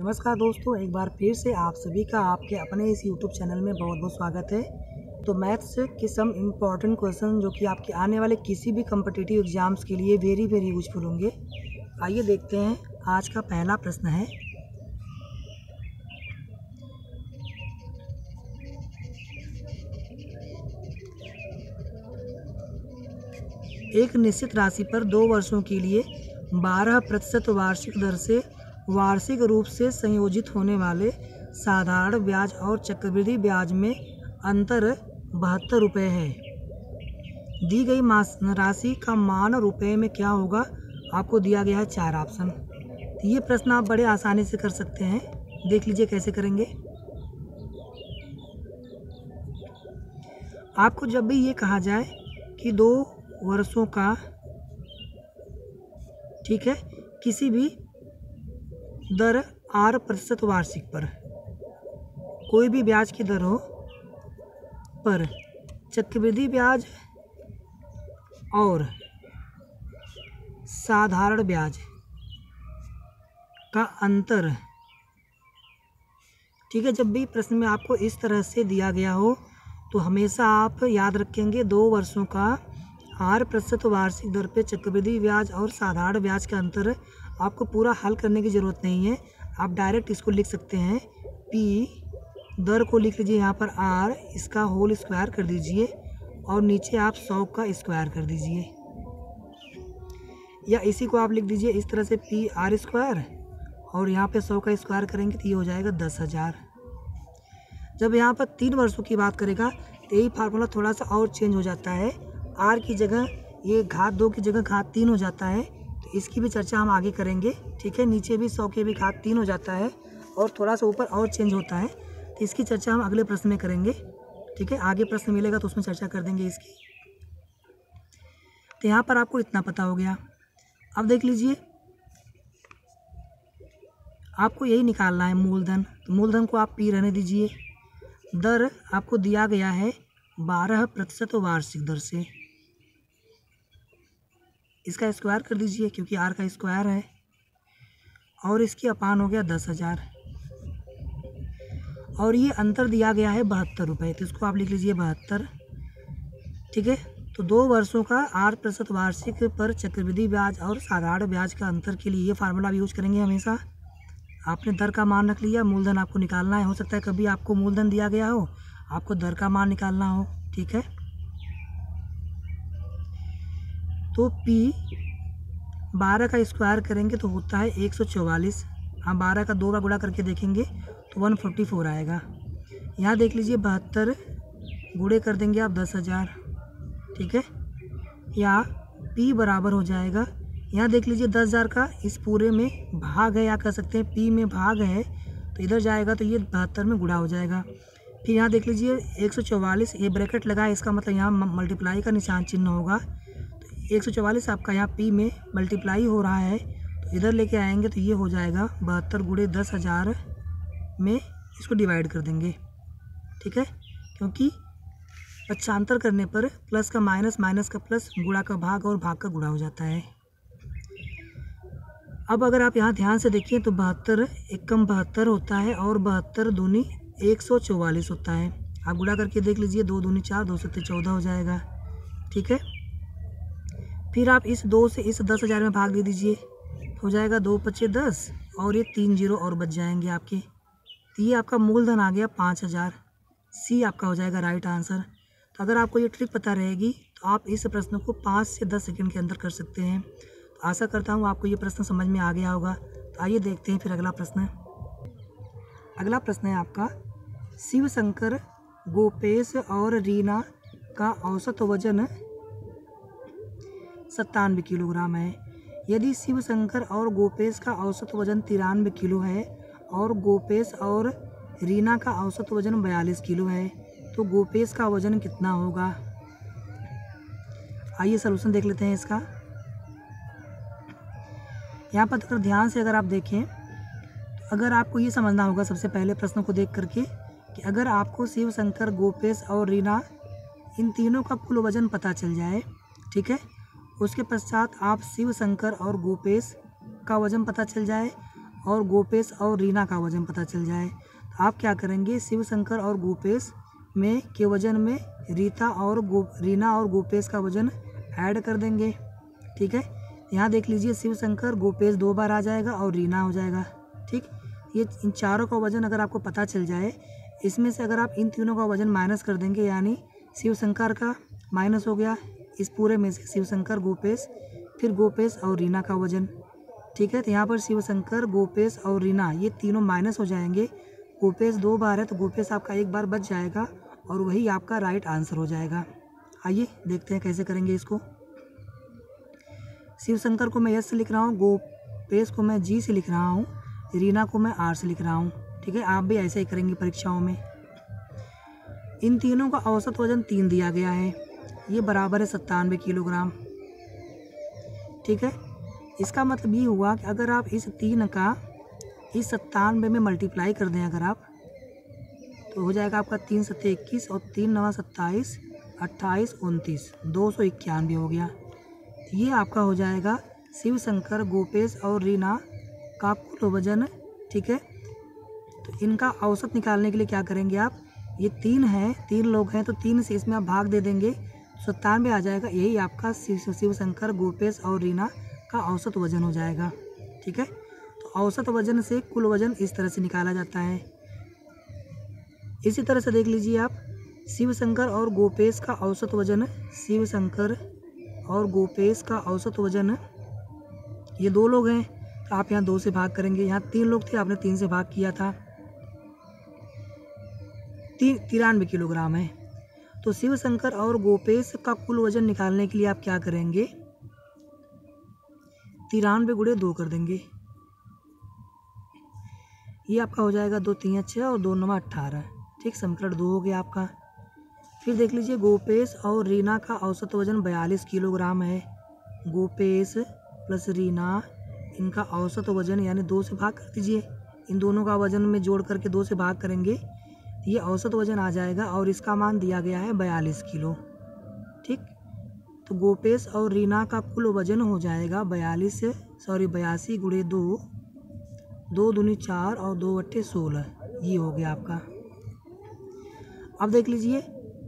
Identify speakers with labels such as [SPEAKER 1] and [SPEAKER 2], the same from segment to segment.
[SPEAKER 1] नमस्कार दोस्तों, एक बार फिर से आप सभी का आपके अपने इस यूट्यूब चैनल में बहुत बहुत स्वागत है। तो मैथ्स के सम इंपॉर्टेंट क्वेश्चन जो कि आपके आने वाले किसी भी कम्पिटिटिव एग्ज़ाम्स के लिए वेरी वेरी यूजफुल होंगे। आइए देखते हैं, आज का पहला प्रश्न है। एक निश्चित राशि पर दो वर्षों के लिए बारह प्रतिशत वार्षिक दर से वार्षिक रूप से संयोजित होने वाले साधारण ब्याज और चक्रवृद्धि ब्याज में अंतर बहत्तर रुपये है। दी गई मास राशि का मान रुपए में क्या होगा? आपको दिया गया है चार ऑप्शन। ये प्रश्न आप बड़े आसानी से कर सकते हैं। देख लीजिए कैसे करेंगे। आपको जब भी ये कहा जाए कि दो वर्षों का, ठीक है, किसी भी दर आर प्रतिशत वार्षिक पर। कोई भी ब्याज की दर हो पर चक्रवृद्धि ब्याज और साधारण ब्याज का अंतर। ठीक है, जब भी प्रश्न में आपको इस तरह से दिया गया हो तो हमेशा आप याद रखेंगे दो वर्षों का आर प्रतिशत वार्षिक दर पे चक्रवृद्धि ब्याज और साधारण ब्याज का अंतर आपको पूरा हल करने की ज़रूरत नहीं है। आप डायरेक्ट इसको लिख सकते हैं। पी दर को लिख लीजिए, यहाँ पर आर इसका होल स्क्वायर कर दीजिए और नीचे आप सौ का स्क्वायर कर दीजिए। या इसी को आप लिख दीजिए, इस तरह से पी आर स्क्वायर और यहाँ पे सौ का स्क्वायर करेंगे तो ये हो जाएगा दस हज़ार। जब यहाँ पर तीन वर्षों की बात करेगा तो यही फार्मूला थोड़ा सा और चेंज हो जाता है। आर की जगह, ये घात दो की जगह घात तीन हो जाता है। इसकी भी चर्चा हम आगे करेंगे, ठीक है? नीचे भी सौ के भी घात तीन हो जाता है और थोड़ा सा ऊपर और चेंज होता है तो इसकी चर्चा हम अगले प्रश्न में करेंगे, ठीक है? आगे प्रश्न मिलेगा तो उसमें चर्चा कर देंगे इसकी। तो यहाँ पर आपको इतना पता हो गया। अब देख लीजिए, आपको यही निकालना है मूलधन। तो मूलधन को आप पी रहने दीजिए। दर आपको दिया गया है बारह प्रतिशत वार्षिक दर से। इसका स्क्वायर कर दीजिए, क्योंकि आर का स्क्वायर है। और इसकी अपान हो गया दस हज़ार। और ये अंतर दिया गया है बहत्तर रुपये तो इसको आप लिख लीजिए बहत्तर। ठीक है? तो दो वर्षों का आठ प्रतिशत वार्षिक पर चक्रवृद्धि ब्याज और साधारण ब्याज का अंतर के लिए ये फार्मूला यूज़ करेंगे हमेशा। आपने दर का मान रख लिया, मूलधन आपको निकालना है। हो सकता है कभी आपको मूलधन दिया गया हो, आपको दर का मान निकालना हो। ठीक है? तो P बारह का स्क्वायर करेंगे तो होता है एक सौ चौवालीस। हम बारह का दो का गुणा करके देखेंगे तो वन फोर्टी फोर आएगा। यहाँ देख लीजिए, बहत्तर गुड़े कर देंगे आप दस हज़ार। ठीक है? या P बराबर हो जाएगा। यहाँ देख लीजिए, दस हज़ार का इस पूरे में भाग है, या कह सकते हैं P में भाग है तो इधर जाएगा तो ये बहत्तर में गुड़ा हो जाएगा। फिर यहाँ देख लीजिए, एक सौ चौवालीस, ये ब्रैकेट लगा है, इसका मतलब यहाँ मल्टीप्लाई का निशान चिन्ह होगा। तो एक सौ चौवालीस आपका यहाँ पी में मल्टीप्लाई हो रहा है। तो इधर लेके आएँगे तो ये हो जाएगा बहत्तर गुड़े दस हज़ार में इसको डिवाइड कर देंगे। ठीक है? क्योंकि पक्षांतर करने पर प्लस का माइनस माइनस का प्लस गुड़ा का भाग और भाग का गुड़ा हो जाता है। अब अगर आप यहाँ ध्यान से देखिए तो बहत्तर एक कम बहत्तर होता है और बहत्तर दूनी एक सौ चौवालीस होता है। आप गुड़ा करके देख लीजिए, दो दूनी चार, दो सत्तर चौदह हो जाएगा। ठीक है? फिर आप इस दो से इस दस हज़ार में भाग दे दीजिए। हो जाएगा दो पच्चे दस और ये तीन ज़ीरो और बच जाएँगे आपके। तो ये आपका मूलधन आ गया पाँच हज़ार। सी आपका हो जाएगा राइट आंसर तो अगर आपको ये ट्रिक पता रहेगी तो आप इस प्रश्न को पाँच से दस सेकेंड के अंदर कर सकते हैं। तो आशा करता हूँ आपको ये प्रश्न समझ में आ गया होगा। तो आइए देखते हैं फिर अगला प्रश्न। अगला प्रश्न है आपका शिव शंकर गोपेश और रीना का औसत वज़न सत्तानवे किलोग्राम है। यदि शिव शंकर और गोपेश का औसत वज़न तिरानवे किलो है और गोपेश और रीना का औसत वज़न बयालीस किलो है तो गोपेश का वज़न कितना होगा? आइए सलूशन देख लेते हैं इसका। यहाँ पर अगर ध्यान से अगर आप देखें तो अगर आपको ये समझना होगा सबसे पहले प्रश्न को देख करके कि अगर आपको शिव शंकर गोपेश और रीना इन तीनों का कुल वज़न पता चल जाए, ठीक है? उसके पश्चात आप शिव शंकर और गोपेश का वज़न पता चल जाए और गोपेश और रीना का वज़न पता चल जाए। तो आप क्या करेंगे? शिव शंकर और गोपेश में के वज़न में रीता और गो, रीना और गोपेश का वज़न ऐड कर देंगे। ठीक है? यहाँ देख लीजिए शिव शंकर गोपेश दो बार आ जाएगा और रीना हो जाएगा। ठीक? ये इन चारों का वज़न अगर आपको पता चल जाए, इसमें से अगर आप इन तीनों का वज़न माइनस कर देंगे, यानी शिव शंकर का माइनस हो गया इस पूरे में से शिव शंकर गोपेश, फिर गोपेश और रीना का वज़न। ठीक है तो यहाँ पर शिव शंकर गोपेश और रीना, ये तीनों माइनस हो जाएँगे। गोपेश दो बार है तो गोपेश आपका एक बार बच जाएगा और वही आपका राइट आंसर हो जाएगा। आइए देखते हैं कैसे करेंगे इसको। शिव शंकर को मैं यस से लिख रहा हूँ, गोपेश को मैं जी से लिख रहा हूँ, रीना को मैं आर से लिख रहा हूँ। ठीक है, आप भी ऐसे ही करेंगे परीक्षाओं में। इन तीनों का औसत वज़न तीन दिया गया है। ये बराबर है सत्तानवे किलोग्राम। ठीक है? इसका मतलब ये हुआ कि अगर आप इस तीन का, इस सत्तानवे में मल्टीप्लाई कर दें अगर आप तो हो जाएगा आपका तीन सत्तर इक्कीस और तीन नवा सत्ताईस, अट्ठाईस, उनतीस। दो सौ इक्यानवे हो गया। ये आपका हो जाएगा शिव शंकर गोपेश और रीना का कुल वज़न, ठीक है? तो इनका औसत निकालने के लिए क्या करेंगे आप? ये तीन हैं, तीन लोग हैं तो तीन से इसमें आप भाग दे देंगे। सत्तानवे आ जाएगा। यही आपका शिव शंकर गोपेश और रीना का औसत वज़न हो जाएगा। ठीक है? तो औसत वज़न से कुल वज़न इस तरह से निकाला जाता है। इसी तरह से देख लीजिए आप शिव शंकर और गोपेश का औसत वज़न शिव शंकर और गोपेश का औसत वज़न, ये दो लोग हैं तो आप यहाँ दो से भाग करेंगे। यहाँ तीन लोग थे, आपने तीन से भाग किया था। तीन तिरानवे किलोग्राम है। तो शिव शंकर और गोपेश का कुल वज़न निकालने के लिए आप क्या करेंगे? तिरानवे गुड़े दो कर देंगे। ये आपका हो जाएगा दो तीन छः और दो नवा अट्ठारह ठीक समीकरण दो हो गया आपका। फिर देख लीजिए, गोपेश और रीना का औसत वज़न बयालीस किलोग्राम है। गोपेश प्लस रीना, इनका औसत वज़न यानी दो से भाग कर दीजिए। इन दोनों का वज़न में जोड़ करके दो से भाग करेंगे। ये औसत वज़न आ जाएगा और इसका मान दिया गया है बयालीस किलो। ठीक? तो गोपेश और रीना का कुल वज़न हो जाएगा बयालीस सॉरी, बयासी गुड़े दो दो दूनी चार और दो अट्ठे सोलह। ये हो गया आपका। अब देख लीजिए,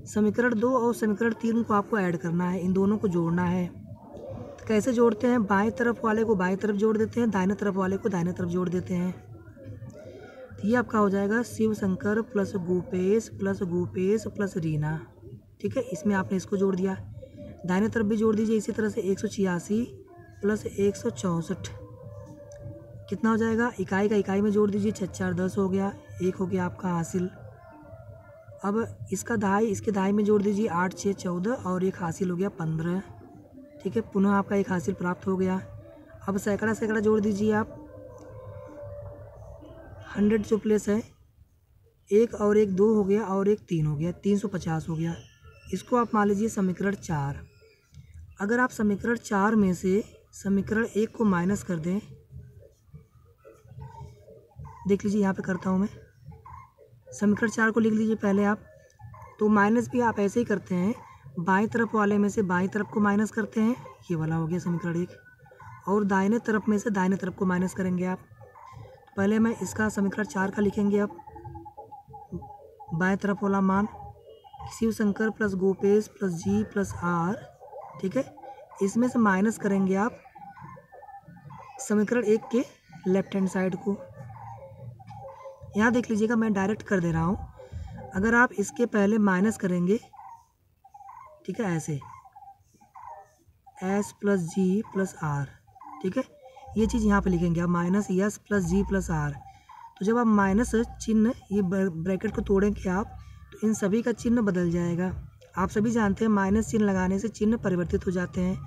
[SPEAKER 1] समीकरण दो और समीकरण तीन को आपको ऐड करना है, इन दोनों को जोड़ना है। तो कैसे जोड़ते हैं? बाएँ तरफ़ वाले को बाएँ तरफ़ जोड़ देते हैं, दाहिने तरफ़ वाले को दाहिने तरफ़ जोड़ देते हैं। ये आपका हो जाएगा Shiv Shankar plus Gopesh plus Gopesh plus Reena. ठीक है, इसमें आपने इसको जोड़ दिया। दाहिने तरफ़ भी जोड़ दीजिए, इसी तरह से एक सौ छियासी प्लस एक सौ चौंसठ। कितना हो जाएगा? इकाई का इकाई में जोड़ दीजिए छः चार दस हो गया, एक हो गया आपका हासिल। अब इसका दहाई इसके दहाई में जोड़ दीजिए, आठ छः चौदह और एक हासिल हो गया पंद्रह। ठीक है, पुनः आपका एक हासिल प्राप्त हो गया। अब सैकड़ा सैकड़ा जोड़ दीजिए आप। हंड्रेड जो प्लेस है, एक और एक दो हो गया और एक तीन हो गया, तीन सौ पचास हो गया। इसको आप मान लीजिए समीकरण चार। अगर आप समीकरण चार में से समीकरण एक को माइनस कर दें, देख लीजिए यहाँ पे करता हूँ मैं। समीकरण चार को लिख लीजिए पहले आप। तो माइनस भी आप ऐसे ही करते हैं, बाएँ तरफ़ वाले में से बाएँ तरफ़ को माइनस करते हैं, ये वाला हो गया समीकरण एक। और दाहिने तरफ़ में से दाहिने तरफ़ को माइनस करेंगे आप। पहले मैं इसका समीकरण चार का लिखेंगे आप बाएँ तरफ़ वाला मान Shiv Shankar plus Gopesh plus G plus R, ठीक है? इसमें से माइनस करेंगे आप समीकरण एक के लेफ़्ट हैंड साइड को। यहाँ देख लीजिएगा मैं डायरेक्ट कर दे रहा हूँ। अगर आप इसके पहले माइनस करेंगे, ठीक है, ऐसे। S plus G plus R, ठीक है? ये चीज़ यहाँ पे लिखेंगे आप, minus S plus G plus R. तो जब आप माइनस चिन्ह, ये ब्रैकेट को तोड़ेंगे आप तो इन सभी का चिन्ह बदल जाएगा। आप सभी जानते हैं माइनस चिन्ह लगाने से चिन्ह परिवर्तित हो जाते हैं।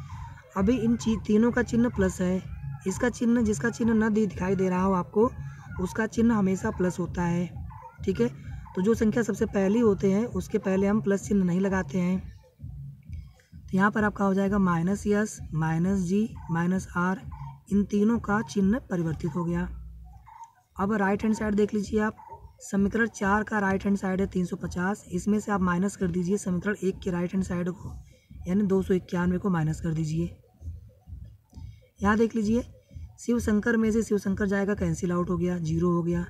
[SPEAKER 1] अभी इन तीनों का चिन्ह प्लस है। इसका चिन्ह, जिसका चिन्ह न दिखाई दे रहा हो आपको, उसका चिन्ह हमेशा प्लस होता है। ठीक है? तो जो संख्या सबसे पहली होते हैं, उसके पहले हम प्लस चिन्ह नहीं लगाते हैं। तो यहाँ पर आपका हो जाएगा minus S, minus G, minus R इन तीनों का चिन्ह परिवर्तित हो गया। अब राइट हैंड साइड देख लीजिए आप। समीकरण चार का राइट हैंड साइड है तीन सौ पचास। इसमें से आप माइनस कर दीजिए समीकरण एक के राइट हैंड साइड को, यानी दो सौ इक्यानवे को माइनस कर दीजिए। यहाँ देख लीजिए शिव शंकर में से शिव शंकर जाएगा कैंसिल आउट हो गया ज़ीरो हो गया।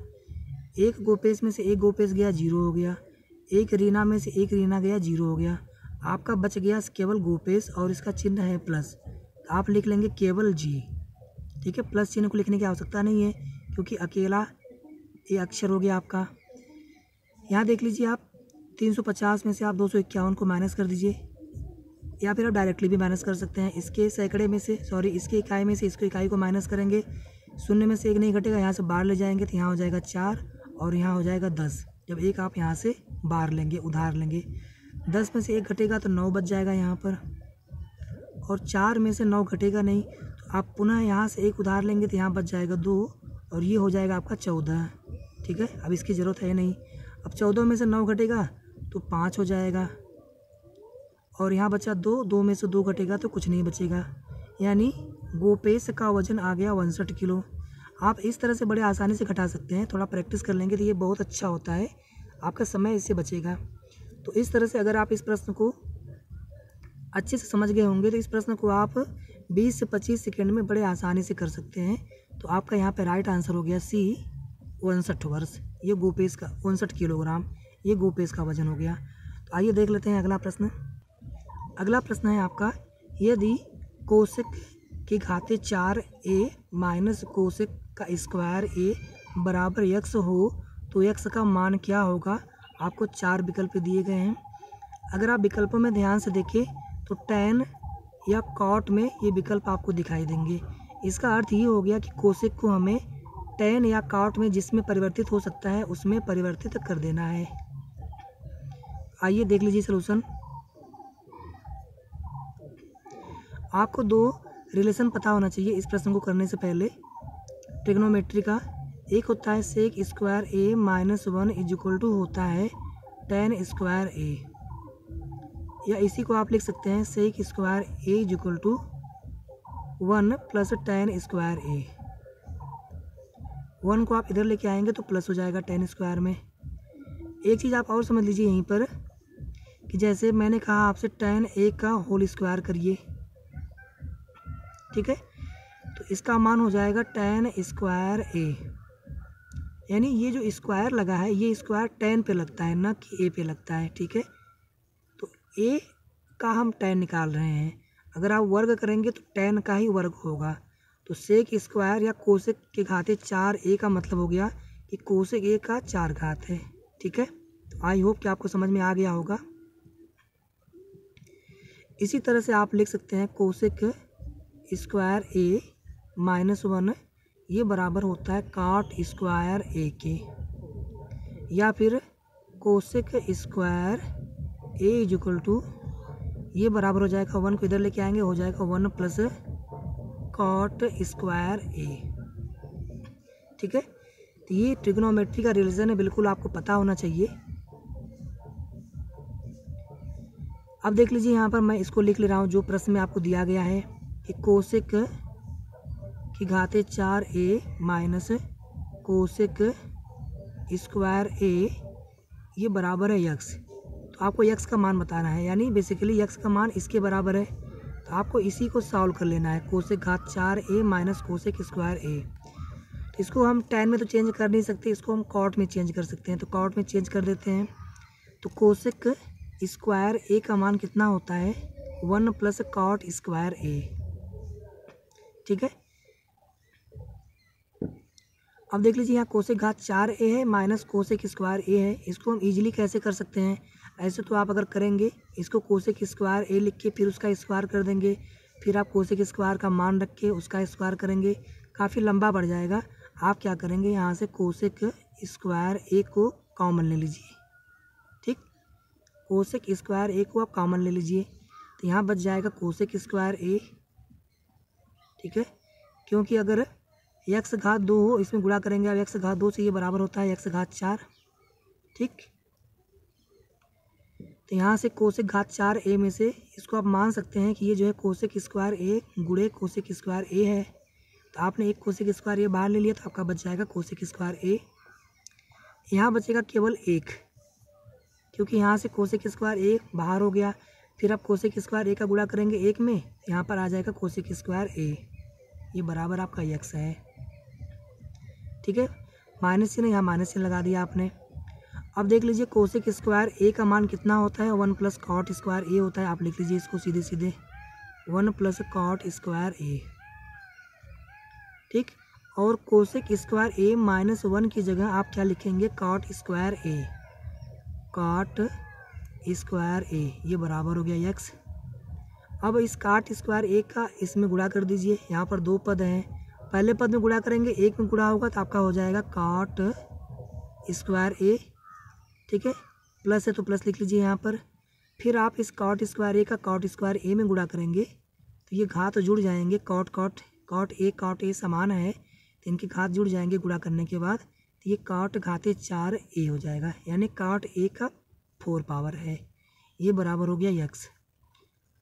[SPEAKER 1] एक गोपेश में से एक गोपेश गया ज़ीरो हो गया। एक रीना में से एक रीना गया ज़ीरो हो गया। आपका बच गया केवल गोपेश और इसका चिन्ह है प्लस आप लिख लेंगे केवल जी ठीक है? प्लस चिन्ह को लिखने की आवश्यकता नहीं है, क्योंकि अकेला ये अक्षर हो गया आपका। यहाँ देख लीजिए आप 350 में से आप दो सौ इक्यावन को माइनस कर दीजिए, या फिर आप डायरेक्टली भी माइनस कर सकते हैं। इसके सैकड़े में से सॉरी इसके इकाई में से, इसको इकाई को माइनस करेंगे। शून्य में से एक नहीं घटेगा, यहाँ से बाहर ले जाएँगे तो यहाँ हो जाएगा चार और यहाँ हो जाएगा दस। जब एक आप यहाँ से बाहर लेंगे, उधार लेंगे। दस में से एक घटेगा तो नौ बच जाएगा यहाँ पर। और चार में से नौ घटेगा नहीं आप पुनः यहाँ से एक उधार लेंगे तो यहाँ बच जाएगा दो और ये हो जाएगा आपका चौदह। ठीक है? अब इसकी ज़रूरत है नहीं। अब चौदह में से नौ घटेगा तो पाँच हो जाएगा। और यहाँ बचा दो दो में से दो घटेगा तो कुछ नहीं बचेगा। यानी गोपेश का वज़न आ गया उनसठ किलो। आप इस तरह से बड़े आसानी से घटा सकते हैं, थोड़ा प्रैक्टिस कर लेंगे तो ये बहुत अच्छा होता है। आपका समय इससे बचेगा। तो इस तरह से अगर आप इस प्रश्न को अच्छे से समझ गए होंगे तो इस प्रश्न को आप 20 से 25 सेकंड में बड़े आसानी से कर सकते हैं। तो आपका यहाँ पे राइट आंसर हो गया सी उनसठ वर्ष। ये गोपेश का, उनसठ किलोग्राम। ये गोपेश का वज़न हो गया। तो आइए देख लेते हैं अगला प्रश्न। अगला प्रश्न है आपका, यदि कोशिक की घाते चार ए माइनस कोशिक का स्क्वायर ए बराबर यक्स हो तो यक्स का मान क्या होगा? आपको चार विकल्प दिए गए हैं। अगर आप विकल्पों में ध्यान से देखें तो टेन या कॉट में ये विकल्प आपको दिखाई देंगे। इसका अर्थ ये हो गया कि कोशिक को हमें टेन या कॉट में जिसमें परिवर्तित हो सकता है, उसमें परिवर्तित कर देना है। आइए देख लीजिए सोल्यूशन आपको दो रिलेशन पता होना चाहिए इस प्रश्न को करने से पहले। ट्रिग्नोमेट्री का एक होता है sec square A minus one is equal to होता है टेन स्क्वायर ए या इसी को आप लिख सकते हैं sec square A is equal to one plus tan square A one को आप इधर लेके आएँगे तो प्लस हो जाएगा टेन स्क्वायर में। एक चीज़ आप और समझ लीजिए यहीं पर कि जैसे मैंने कहा आपसे टेन ए का होल स्क्वायर करिए। ठीक है? तो इसका मान हो जाएगा टेन स्क्वायर ए यानी ये जो स्क्वायर लगा है, ये स्क्वायर टेन पे लगता है, ना कि ए पे लगता है। ठीक है? ए का हम टेन निकाल रहे हैं? अगर आप वर्ग करेंगे तो टेन का ही वर्ग होगा। तो सेक स्क्वायर या कोशिक के घाते चार ए का मतलब हो गया कि कोशिक ए का चार घात है। ठीक है? तो आई होप कि आपको समझ में आ गया होगा। इसी तरह से आप लिख सकते हैं cosec square A minus one ये बराबर होता है काट स्क्वायर ए के। या फिर cosec square A is equal to ये बराबर हो जाएगा वन को इधर लेके आएँगे, हो जाएगा one plus cot square A ठीक है? तो ये ट्रिग्नोमेट्री का रिलेशन है, बिल्कुल आपको पता होना चाहिए। अब देख लीजिए यहाँ पर मैं इसको लिख ले रहा हूँ, जो प्रश्न में आपको दिया गया है। कि कोशिक की घाते चार A minus cosec square A ये बराबर है यक्स। तो आपको यक्स का मान बताना है, यानी बेसिकली यक्स का मान इसके बराबर है। तो आपको इसी को सॉल्व कर लेना है कोशिक घात चार A minus cosec square A तो इसको हम टेन में तो चेंज कर नहीं सकते, इसको हम कॉट में चेंज कर सकते हैं। तो कॉट में चेंज कर देते हैं। तो कोशिक स्क्वायर ए का मान कितना होता है? One plus cot square A ठीक है? अब देख लीजिए यहाँ कोशिक घात चार ए है माइनस कोशिक स्क्वायर ए है। इसको हम इजीली कैसे कर सकते हैं? ऐसे तो आप अगर करेंगे, इसको कोशिक स्क्वायर, ए लिख के फिर उसका स्क्वायर कर देंगे। फिर आप कोशिक स्क्वायर का मान रख के उसका स्क्वायर करेंगे। काफ़ी लंबा बढ़ जाएगा। आप क्या करेंगे, यहाँ से कोशिक स्क्वायर ए को कॉमन ले लीजिए। ठीक? कोशिक स्क्वायर ए को आप कॉमन ले लीजिए। तो यहाँ बच जाएगा कोशिक स्क्वायर ए। ठीक है? क्योंकि अगर यक्स घात दो हो, इसमें गुणा करेंगे, अब यक्स घात दो से ये बराबर होता है यक्स घात चार। ठीक? तो यहाँ से कोशिक घात चार ए में से इसको आप मान सकते हैं कि ये जो है कोशिक स्क्वायर ए गुड़े कोशिक स्क्वायर ए है। तो आपने एक कोशिक स्क्वायर ए बाहर ले लिया तो आपका बच जाएगा कोशिक स्क्वायर ए। यहाँ बचेगा केवल एक, क्योंकि यहाँ से कोशिक स्क्वायर ए बाहर हो गया। फिर आप कोशिक स्क्वायर ए का गुड़ा करेंगे एक में यहाँ पर आ जाएगा कोशिक स्क्वायर ए। ये बराबर आपका यक्स है। ठीक है? माइनस चिन्ह, यहाँ माइनस चिन्ह लगा दिया आपने। अब देख लीजिए कोशिक स्क्वायर ए का मान कितना होता है? One plus cot square A होता है। आप लिख लीजिए इसको सीधे सीधे one plus cot square A ठीक? और cosec square A minus one की जगह आप क्या लिखेंगे? Cot square A cot square A ये बराबर हो गया यक्स अब इस काट स्क्वायर ए का इसमें गुणा कर दीजिए। यहाँ पर दो पद हैं। पहले पद में गुणा करेंगे। एक में गुणा होगा तो आपका हो जाएगा काट स्क्वायर ए ठीक है? प्लस है तो प्लस लिख लीजिए यहाँ पर। फिर आप इस कॉट स्क्वायर ए का कॉट स्क्वायर ए में गुणा करेंगे। तो ये घात जुड़ जाएँगे। Cot cot cot A cot A समान है। तो इनके घात जुड़ जाएँगे गुणा करने के बाद। तो ये कॉट घाते चार ए हो जाएगा। यानी कॉट ए का फोर पावर है। ये बराबर हो गया यक्स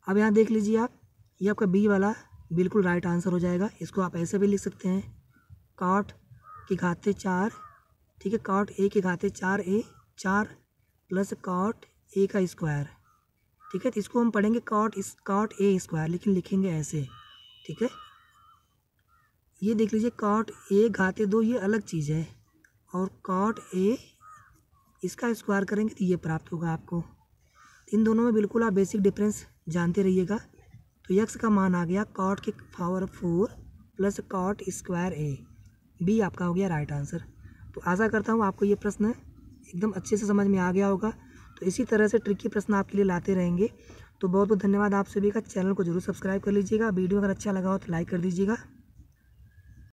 [SPEAKER 1] अब यहाँ देख लीजिए आप। ये आपका बी वाला बिल्कुल राइट आंसर हो जाएगा। इसको आप ऐसे भी लिख सकते हैं। कॉट की घाते चार। ठीक है? कॉट ए की घाते चार ए चार प्लस कॉट ए का स्क्वायर ठीक है तो इसको हम पढ़ेंगे कॉट इस कॉट ए स्क्वायर लेकिन लिखेंगे ऐसे। ठीक है? ये देख लीजिए कॉट ए घाते दो, ये अलग चीज़ है। और कॉट ए इसका स्क्वायर करेंगे तो ये प्राप्त होगा आपको। इन दोनों में बिल्कुल आप बेसिक डिफरेंस जानते रहिएगा। तो यक्स का मान आ गया कॉट के power four plus cot square A B आपका हो गया राइट आंसर तो आशा करता हूँ आपको ये प्रश्न एकदम अच्छे से समझ में आ गया होगा। तो इसी तरह से ट्रिकी प्रश्न आपके लिए लाते रहेंगे। तो बहुत बहुत धन्यवाद आप सभी का। चैनल को ज़रूर सब्सक्राइब कर लीजिएगा। वीडियो अगर अच्छा लगा हो तो लाइक कर दीजिएगा।